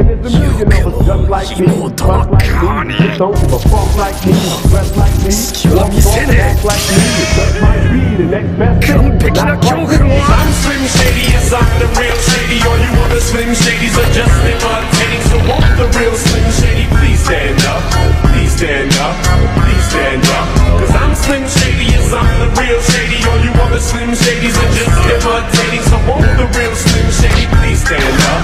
And there's a million of us just like me, just like me, just don't give a fuck like me, dress like me, walk wrong, act like me, it just might be the next best thing, not quite me. I'm Slim Shady, yes I'm the real Shady. All you other Slim Shadys are just imitating So won't the real Slim Shady please stand up. Please stand up, please stand up. Cause I'm Slim Shady, yes I'm the real Shady. All you other Slim Shadys are just imitating So won't the real Slim Shady please stand up.